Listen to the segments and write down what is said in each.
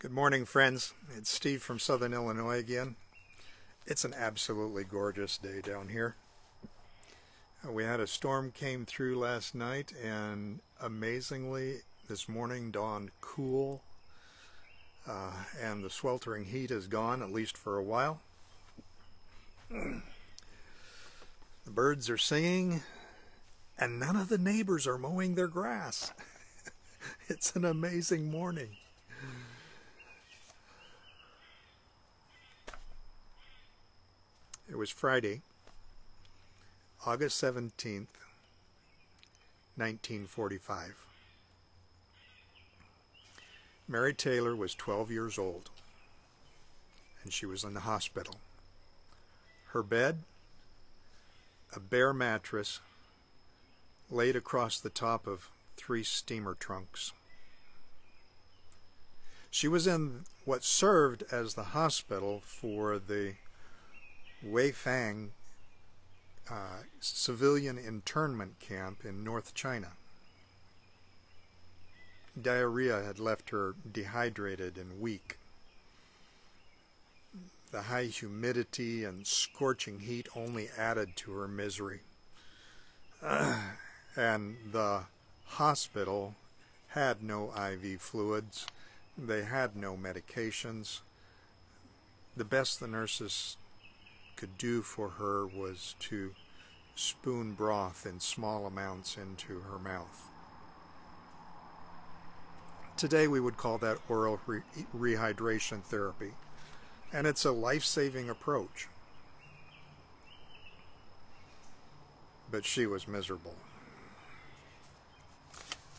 Good morning, friends. It's Steve from Southern Illinois again. It's an absolutely gorgeous day down here. Uh, we had a storm came through last night and amazingly this morning dawned cool uh, and the sweltering heat is gone at least for a while. The birds are singing and none of the neighbors are mowing their grass. it's an amazing morning. Was Friday, August 17th, 1945. Mary Taylor was 12 years old, and she was in the hospital. Her bed, a bare mattress, laid across the top of three steamer trunks. She was in what served as the hospital for the Weifang uh, civilian internment camp in North China. Diarrhea had left her dehydrated and weak. The high humidity and scorching heat only added to her misery. And the hospital had no IV fluids. They had no medications. The best the nurses could do for her was to spoon broth in small amounts into her mouth. Today we would call that oral re rehydration therapy, and it's a life-saving approach. But she was miserable.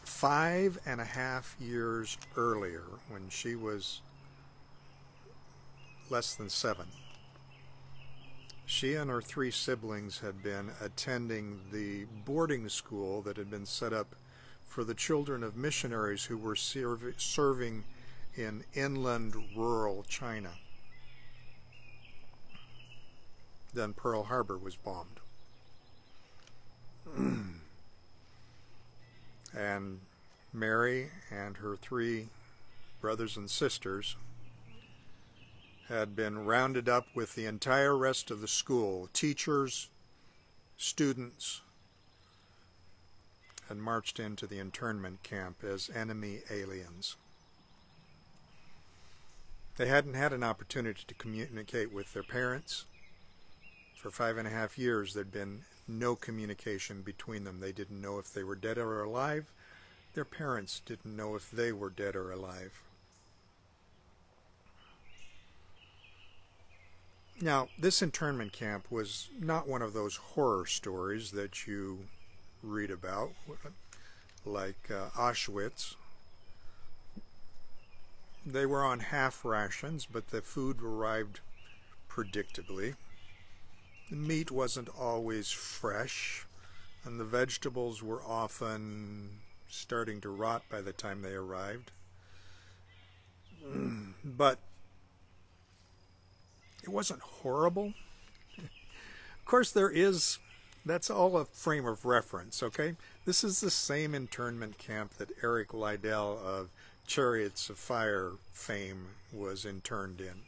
Five and a half years earlier, when she was less than seven, she and her three siblings had been attending the boarding school that had been set up for the children of missionaries who were serv serving in inland rural China. Then Pearl Harbor was bombed. and Mary and her three brothers and sisters had been rounded up with the entire rest of the school, teachers, students, and marched into the internment camp as enemy aliens. They hadn't had an opportunity to communicate with their parents. For five and a half years, there'd been no communication between them. They didn't know if they were dead or alive. Their parents didn't know if they were dead or alive. Now, this internment camp was not one of those horror stories that you read about, like uh, Auschwitz. They were on half rations, but the food arrived predictably. The meat wasn't always fresh, and the vegetables were often starting to rot by the time they arrived. but it wasn't horrible. of course, there is, that's all a frame of reference, okay? This is the same internment camp that Eric Liddell of Chariots of Fire fame was interned in.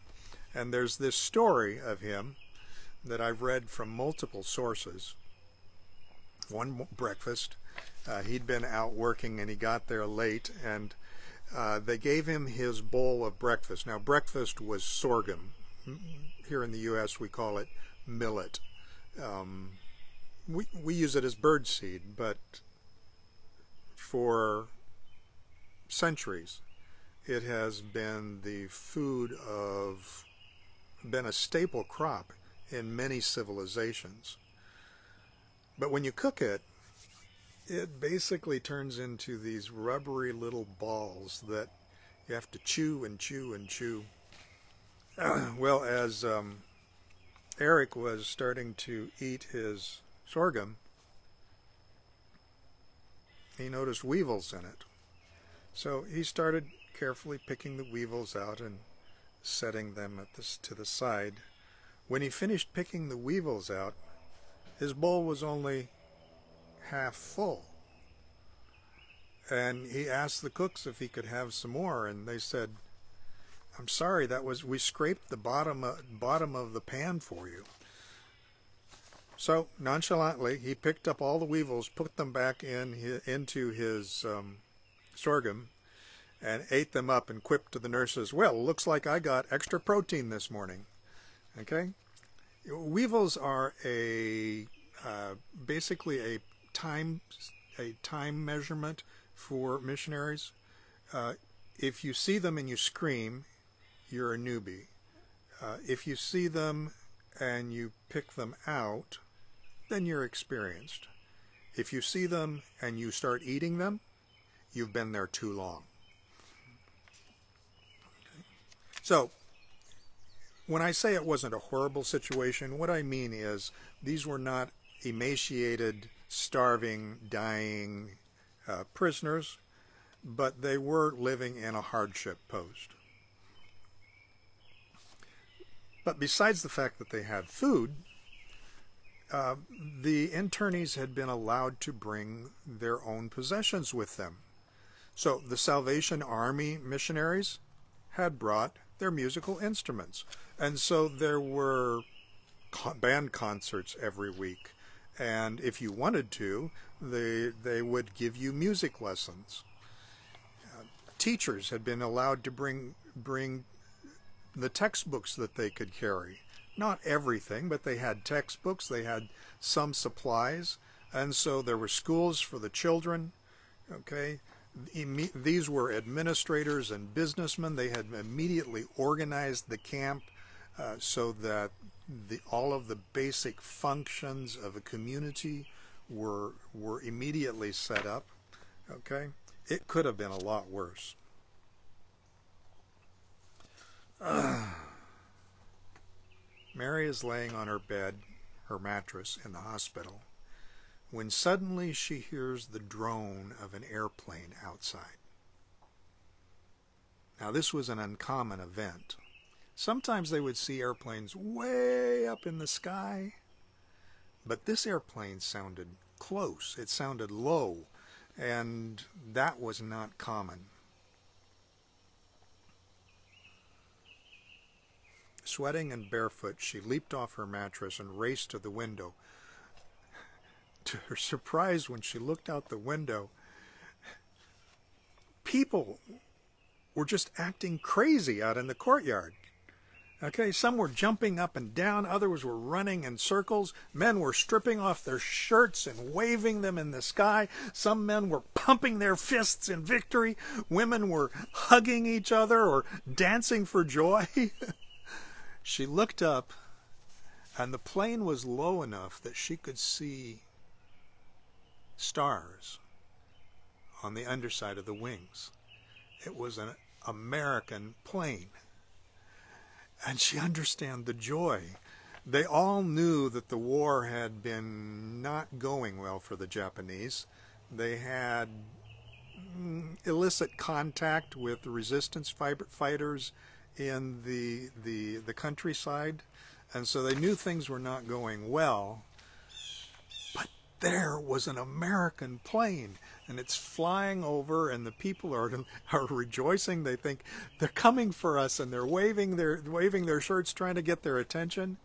And there's this story of him that I've read from multiple sources. One breakfast, uh, he'd been out working and he got there late and uh, they gave him his bowl of breakfast. Now, breakfast was sorghum, here in the U.S. we call it millet. Um, we we use it as bird seed, but for centuries, it has been the food of been a staple crop in many civilizations. But when you cook it, it basically turns into these rubbery little balls that you have to chew and chew and chew. well, as um, Eric was starting to eat his sorghum, he noticed weevils in it. So he started carefully picking the weevils out and setting them at to the side. When he finished picking the weevils out, his bowl was only half full. And he asked the cooks if he could have some more, and they said, I'm sorry, that was we scraped the bottom uh, bottom of the pan for you. So nonchalantly, he picked up all the weevils, put them back in into his um, sorghum, and ate them up and quipped to the nurses, "Well, looks like I got extra protein this morning." Okay, weevils are a uh, basically a time a time measurement for missionaries. Uh, if you see them and you scream, you're a newbie. Uh, if you see them and you pick them out, then you're experienced. If you see them and you start eating them, you've been there too long. So, when I say it wasn't a horrible situation, what I mean is these were not emaciated, starving, dying uh, prisoners, but they were living in a hardship post. But besides the fact that they had food, uh, the internees had been allowed to bring their own possessions with them. So the Salvation Army missionaries had brought their musical instruments. And so there were band concerts every week. And if you wanted to, they, they would give you music lessons. Uh, teachers had been allowed to bring, bring the textbooks that they could carry. Not everything, but they had textbooks, they had some supplies, and so there were schools for the children. Okay, these were administrators and businessmen. They had immediately organized the camp uh, so that the, all of the basic functions of a community were were immediately set up. Okay, it could have been a lot worse. Mary is laying on her bed, her mattress, in the hospital, when suddenly she hears the drone of an airplane outside. Now, this was an uncommon event. Sometimes they would see airplanes way up in the sky, but this airplane sounded close. It sounded low, and that was not common. Sweating and barefoot, she leaped off her mattress and raced to the window. To her surprise, when she looked out the window, people were just acting crazy out in the courtyard. Okay, some were jumping up and down, others were running in circles. Men were stripping off their shirts and waving them in the sky. Some men were pumping their fists in victory. Women were hugging each other or dancing for joy. She looked up, and the plane was low enough that she could see stars on the underside of the wings. It was an American plane. And she understood the joy. They all knew that the war had been not going well for the Japanese. They had mm, illicit contact with resistance fighters in the the the countryside, and so they knew things were not going well. But there was an American plane, and it's flying over, and the people are are rejoicing. They think they're coming for us, and they're waving their waving their shirts, trying to get their attention.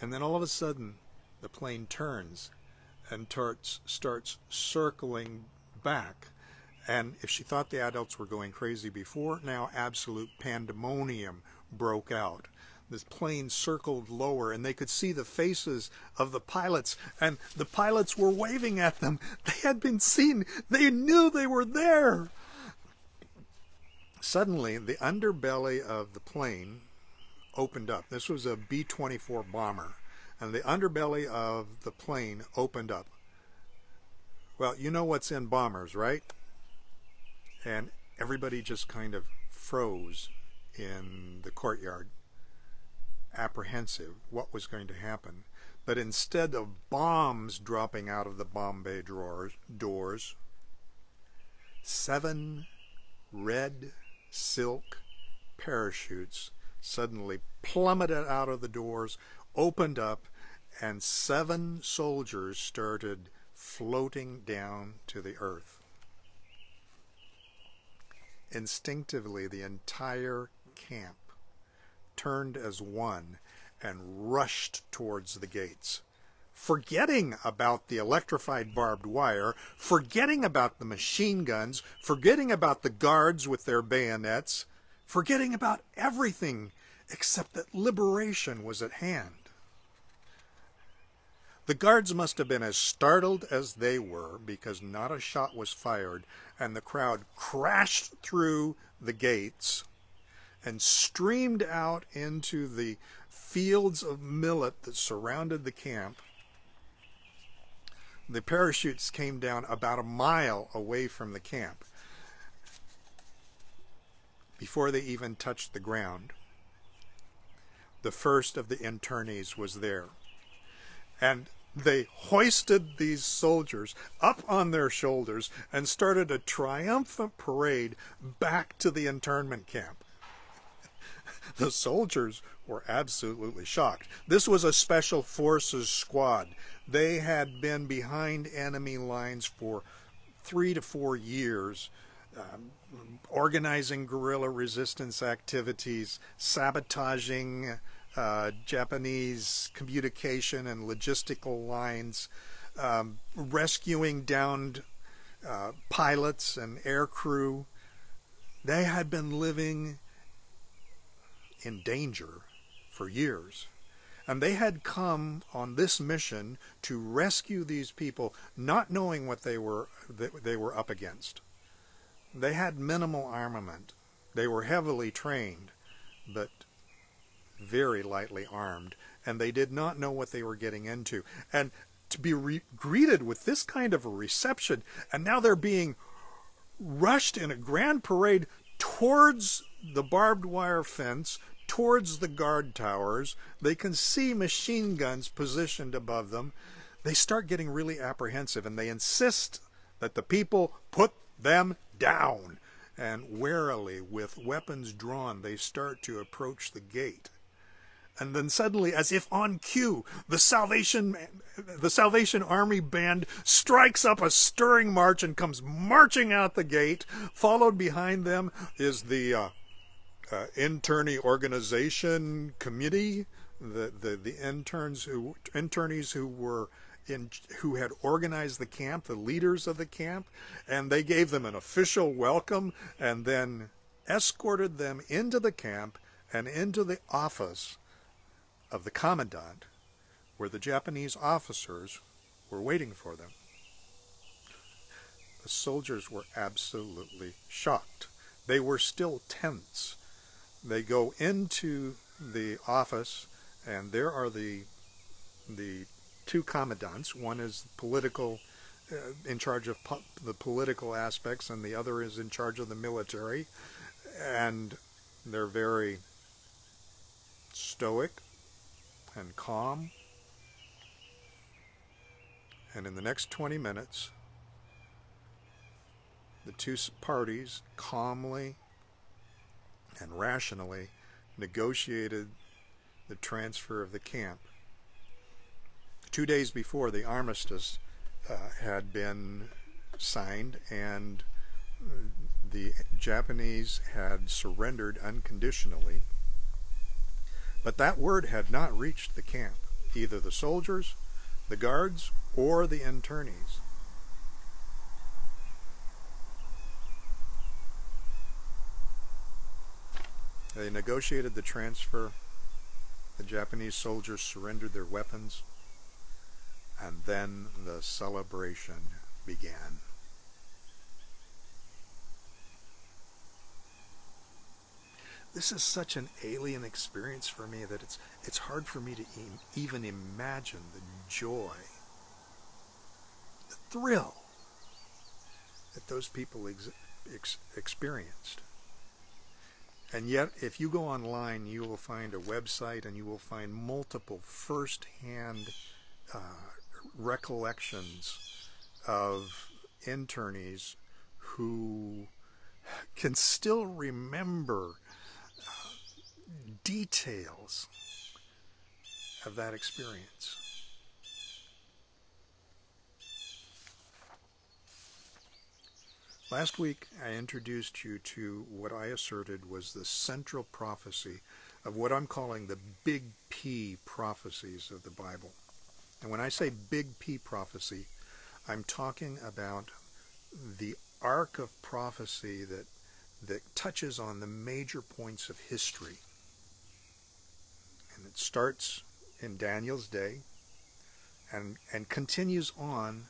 And then all of a sudden, the plane turns and starts starts circling back and if she thought the adults were going crazy before, now absolute pandemonium broke out. This plane circled lower, and they could see the faces of the pilots, and the pilots were waving at them. They had been seen, they knew they were there. Suddenly, the underbelly of the plane opened up. This was a B 24 bomber, and the underbelly of the plane opened up. Well, you know what's in bombers, right? And everybody just kind of froze in the courtyard, apprehensive what was going to happen. But instead of bombs dropping out of the bomb bay drawers, doors, seven red silk parachutes suddenly plummeted out of the doors, opened up, and seven soldiers started floating down to the earth. Instinctively, the entire camp turned as one and rushed towards the gates, forgetting about the electrified barbed wire, forgetting about the machine guns, forgetting about the guards with their bayonets, forgetting about everything except that liberation was at hand. The guards must have been as startled as they were because not a shot was fired, and the crowd crashed through the gates and streamed out into the fields of millet that surrounded the camp. The parachutes came down about a mile away from the camp before they even touched the ground. The first of the internees was there. And they hoisted these soldiers up on their shoulders and started a triumphant parade back to the internment camp. The soldiers were absolutely shocked. This was a special forces squad. They had been behind enemy lines for three to four years, um, organizing guerrilla resistance activities, sabotaging uh, Japanese communication and logistical lines, um, rescuing downed uh, pilots and air crew. They had been living in danger for years. And they had come on this mission to rescue these people, not knowing what they were they were up against. They had minimal armament. They were heavily trained, but very lightly armed, and they did not know what they were getting into. And to be re- greeted with this kind of a reception, and now they're being rushed in a grand parade towards the barbed wire fence towards the guard towers. They can see machine guns positioned above them. They start getting really apprehensive and they insist that the people put them down. And warily, with weapons drawn, they start to approach the gate. And then suddenly, as if on cue, the Salvation, the Salvation Army band strikes up a stirring march and comes marching out the gate. Followed behind them is the uh, uh, internee organization committee, the, the, the interns who internees who were in who had organized the camp, the leaders of the camp, and they gave them an official welcome and then escorted them into the camp and into the office of the commandant where the Japanese officers were waiting for them. The soldiers were absolutely shocked. They were still tense they go into the office, and there are the the two commandants. One is political, uh, in charge of po the political aspects, and the other is in charge of the military. And they're very stoic and calm. And in the next 20 minutes, the two parties calmly and rationally negotiated the transfer of the camp. Two days before, the armistice uh, had been signed and the Japanese had surrendered unconditionally. But that word had not reached the camp, either the soldiers, the guards, or the internees. They negotiated the transfer. The Japanese soldiers surrendered their weapons. And then the celebration began. This is such an alien experience for me that it's it's hard for me to e- even imagine the joy, the thrill that those people ex- ex- experienced. And yet, if you go online, you will find a website and you will find multiple first-hand uh, recollections of internees who can still remember details of that experience. Last week, I introduced you to what I asserted was the central prophecy of what I'm calling the big P prophecies of the Bible. And when I say big P prophecy, I'm talking about the arc of prophecy that that touches on the major points of history. And it starts in Daniel's day and and continues on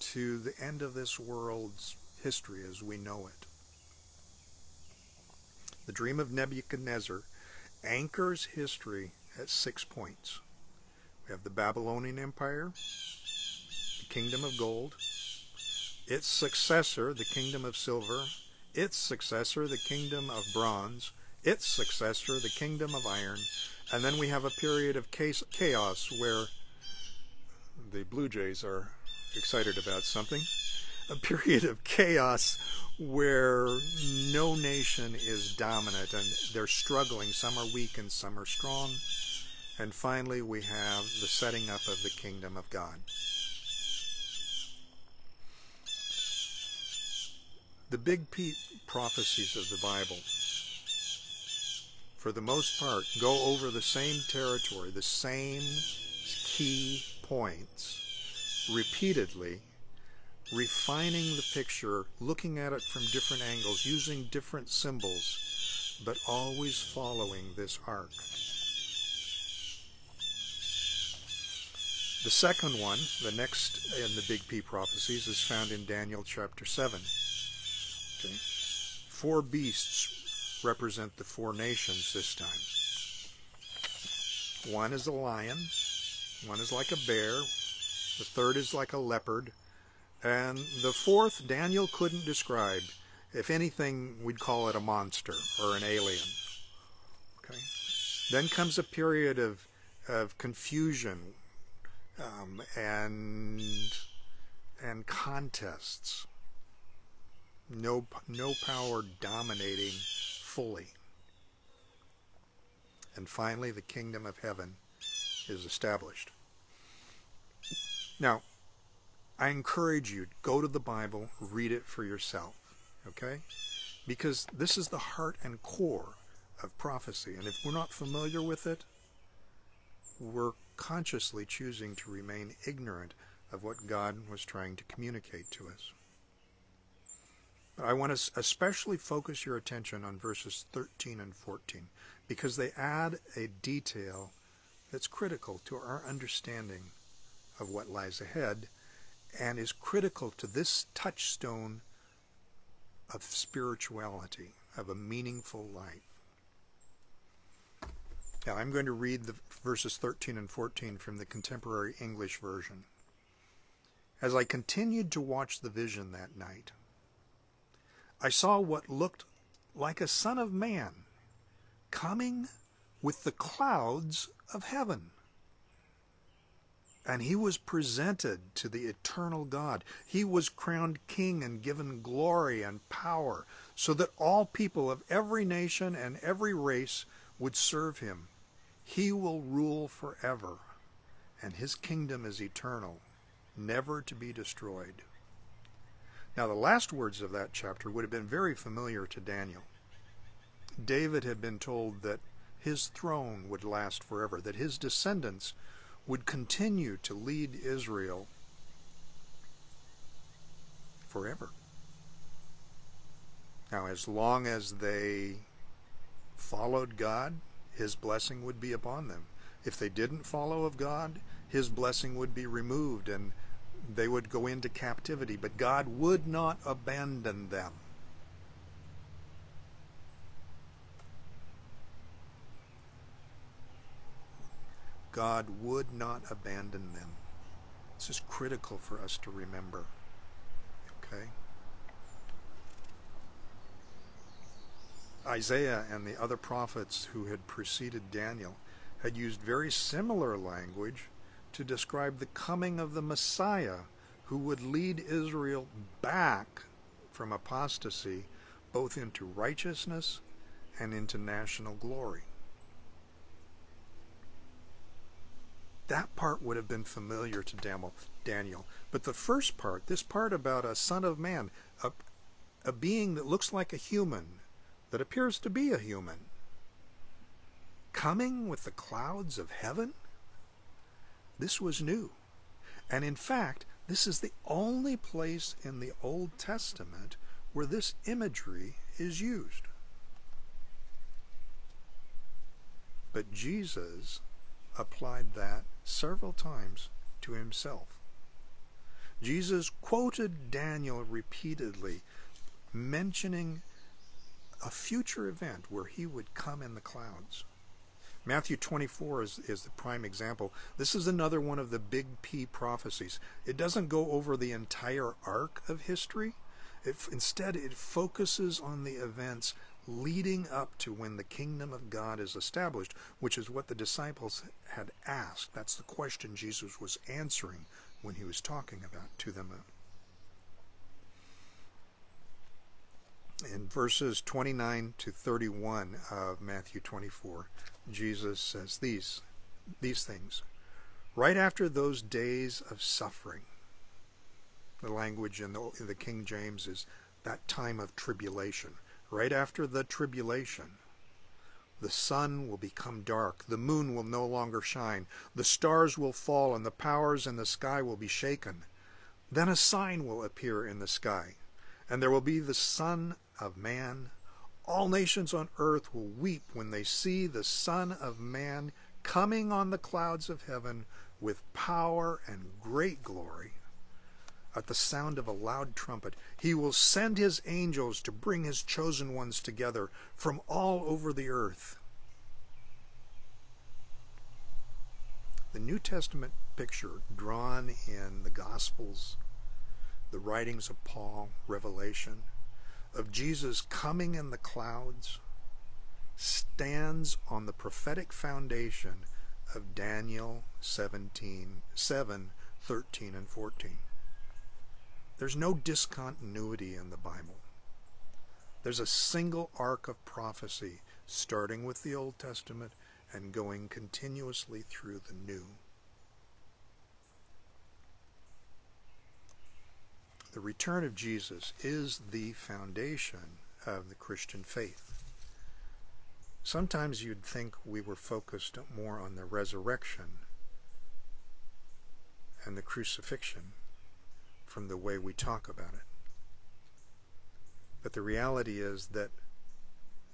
to the end of this world's history as we know it. The dream of Nebuchadnezzar anchors history at six points. We have the Babylonian Empire, the Kingdom of Gold, its successor, the Kingdom of Silver, its successor, the Kingdom of Bronze, its successor, the Kingdom of Iron, and then we have a period of chaos where the Blue Jays are excited about something. A period of chaos where no nation is dominant and they're struggling. Some are weak and some are strong. And finally, we have the setting up of the kingdom of God. The big prophecies of the Bible, for the most part, go over the same territory, the same key points, repeatedly refining the picture, looking at it from different angles, using different symbols, but always following this arc. The second one, the next in the Big P prophecies, is found in Daniel chapter 7. Okay. Four beasts represent the four nations this time. One is a lion, one is like a bear, the third is like a leopard, and the fourth, Daniel couldn't describe. If anything, we'd call it a monster or an alien. Okay. Then comes a period of of confusion um, and and contests. No no power dominating fully. And finally, the kingdom of heaven is established. Now, I encourage you, to go to the Bible, read it for yourself, okay? Because this is the heart and core of prophecy. And if we're not familiar with it, we're consciously choosing to remain ignorant of what God was trying to communicate to us. I want to especially focus your attention on verses 13 and 14 because they add a detail that's critical to our understanding of what lies ahead and is critical to this touchstone of spirituality, of a meaningful life. Now, I'm going to read the verses 13 and 14 from the contemporary English version. As I continued to watch the vision that night, I saw what looked like a son of man coming with the clouds of heaven. And he was presented to the eternal God. He was crowned king and given glory and power so that all people of every nation and every race would serve him. He will rule forever, and his kingdom is eternal, never to be destroyed. Now, the last words of that chapter would have been very familiar to Daniel. David had been told that his throne would last forever, that his descendants would continue to lead Israel forever. Now, as long as they followed God, His blessing would be upon them. If they didn't follow of God, His blessing would be removed and they would go into captivity. But God would not abandon them. God would not abandon them. This is critical for us to remember. Okay? Isaiah and the other prophets who had preceded Daniel had used very similar language to describe the coming of the Messiah who would lead Israel back from apostasy both into righteousness and into national glory. that part would have been familiar to Daniel. But the first part, this part about a son of man, a, a being that looks like a human, that appears to be a human, coming with the clouds of heaven? This was new. And in fact, this is the only place in the Old Testament where this imagery is used. But Jesus applied that several times to himself. Jesus quoted Daniel repeatedly, mentioning a future event where he would come in the clouds. Matthew 24 is, is the prime example. This is another one of the big P prophecies. It doesn't go over the entire arc of history. It, instead, it focuses on the events leading up to when the kingdom of God is established, which is what the disciples had asked. That's the question Jesus was answering when he was talking about to them. In verses 29 to 31 of Matthew 24, Jesus says these these things. Right after those days of suffering, the language in the, in the King James is that time of tribulation right after the tribulation, the sun will become dark, the moon will no longer shine, the stars will fall, and the powers in the sky will be shaken. Then a sign will appear in the sky, and there will be the Son of Man. All nations on earth will weep when they see the Son of Man coming on the clouds of heaven with power and great glory at the sound of a loud trumpet. He will send his angels to bring his chosen ones together from all over the earth. The New Testament picture drawn in the Gospels, the writings of Paul, Revelation, of Jesus coming in the clouds, stands on the prophetic foundation of Daniel 17, 7, 13, and 14. There's no discontinuity in the Bible. There's a single arc of prophecy starting with the Old Testament and going continuously through the New. The return of Jesus is the foundation of the Christian faith. Sometimes you'd think we were focused more on the resurrection and the crucifixion from the way we talk about it. But the reality is that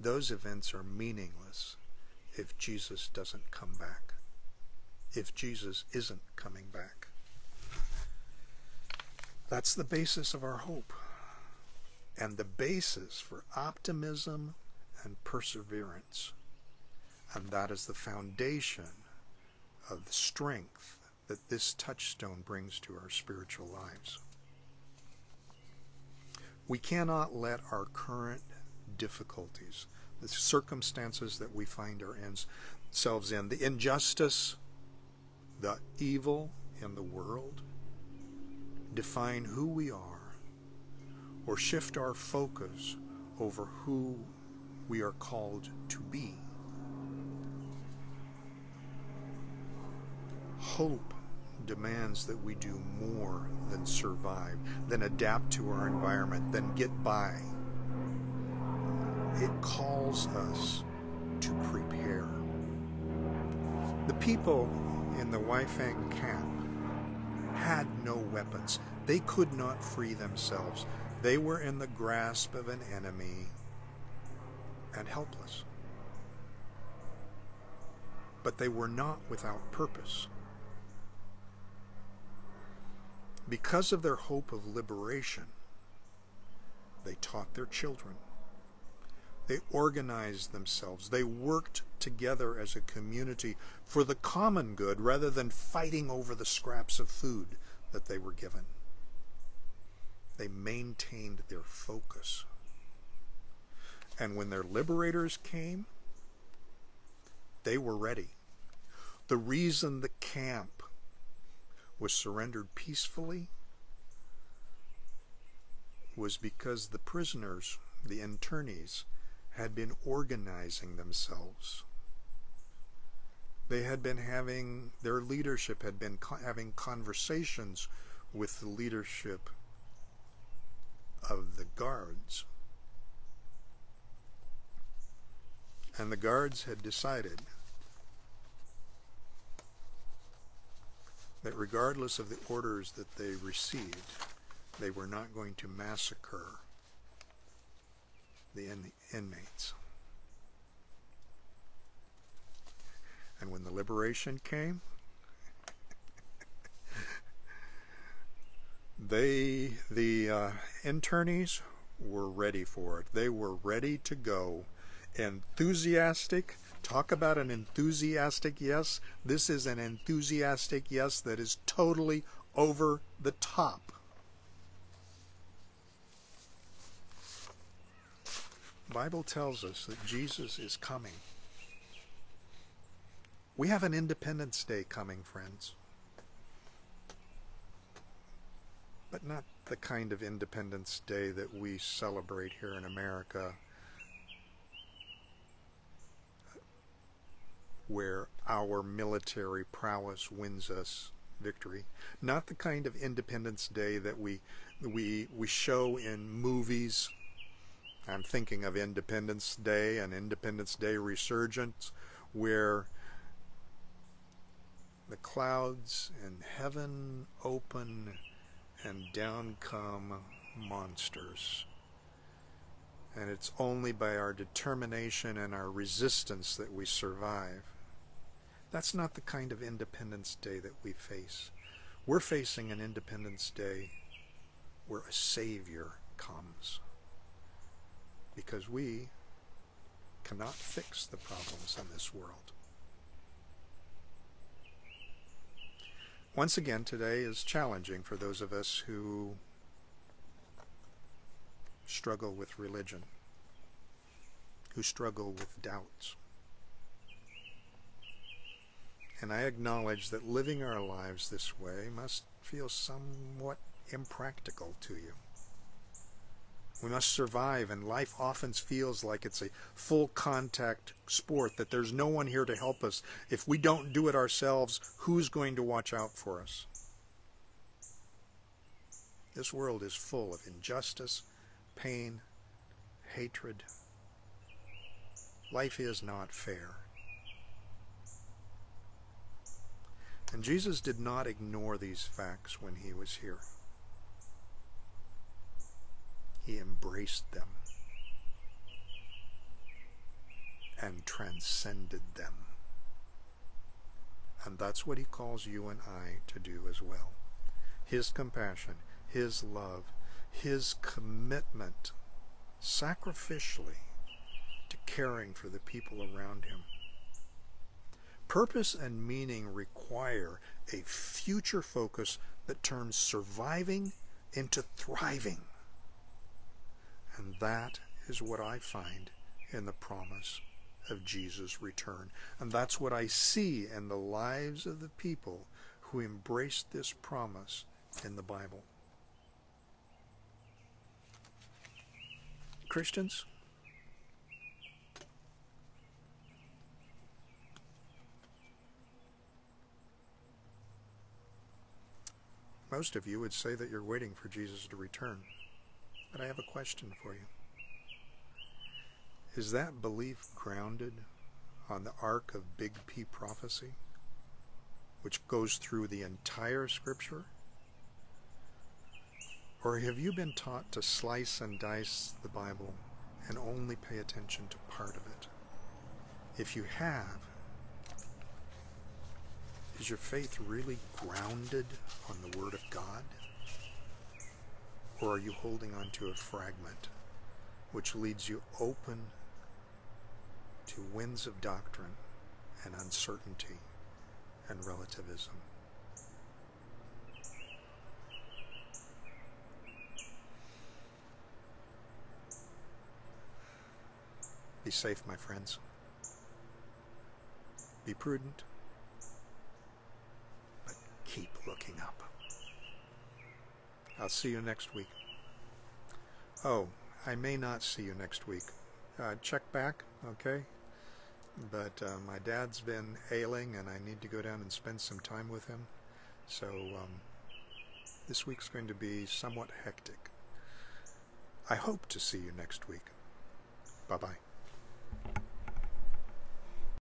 those events are meaningless if Jesus doesn't come back, if Jesus isn't coming back. That's the basis of our hope and the basis for optimism and perseverance. And that is the foundation of the strength that this touchstone brings to our spiritual lives. We cannot let our current difficulties, the circumstances that we find ourselves in, the injustice, the evil in the world, define who we are or shift our focus over who we are called to be. Hope demands that we do more than survive, than adapt to our environment, than get by. It calls us to prepare. The people in the Weifang camp had no weapons. They could not free themselves. They were in the grasp of an enemy and helpless. But they were not without purpose. Because of their hope of liberation, they taught their children. They organized themselves. They worked together as a community for the common good rather than fighting over the scraps of food that they were given. They maintained their focus. And when their liberators came, they were ready. The reason the camp was surrendered peacefully was because the prisoners, the internees, had been organizing themselves. They had been having, their leadership had been co having conversations with the leadership of the guards. And the guards had decided that regardless of the orders that they received, they were not going to massacre the in inmates. And when the liberation came, they, the uh, internees, were ready for it. They were ready to go. Enthusiastic. Talk about an enthusiastic yes. This is an enthusiastic yes that is totally over the top. Bible tells us that Jesus is coming. We have an Independence Day coming, friends. But not the kind of Independence Day that we celebrate here in America, where our military prowess wins us victory. Not the kind of Independence Day that we we we show in movies. I'm thinking of Independence Day and Independence Day Resurgence, where the clouds in heaven open and down come monsters. And it's only by our determination and our resistance that we survive. That's not the kind of Independence Day that we face. We're facing an Independence Day where a Savior comes. Because we cannot fix the problems in this world. Once again, today is challenging for those of us who struggle with religion, who struggle with doubts. And I acknowledge that living our lives this way must feel somewhat impractical to you. We must survive, and life often feels like it's a full contact sport, that there's no one here to help us. If we don't do it ourselves, who's going to watch out for us? This world is full of injustice, pain, hatred. Life is not fair. And Jesus did not ignore these facts when he was here. He embraced them and transcended them. And that's what he calls you and I to do as well. His compassion, his love, his commitment sacrificially to caring for the people around him. Purpose and meaning require a future focus that turns surviving into thriving. And that is what I find in the promise of Jesus' return. And that's what I see in the lives of the people who embrace this promise in the Bible. Christians, most of you would say that you're waiting for Jesus to return. But I have a question for you. Is that belief grounded on the arc of Big P prophecy, which goes through the entire scripture? Or have you been taught to slice and dice the Bible and only pay attention to part of it? If you have, is your faith really grounded on the Word of God? Or are you holding on to a fragment which leads you open to winds of doctrine and uncertainty and relativism? Be safe, my friends. Be prudent, but keep looking up. I'll see you next week. Oh, I may not see you next week. Uh, check back, okay? But uh, my dad's been ailing and I need to go down and spend some time with him. So um, this week's going to be somewhat hectic. I hope to see you next week. Bye bye.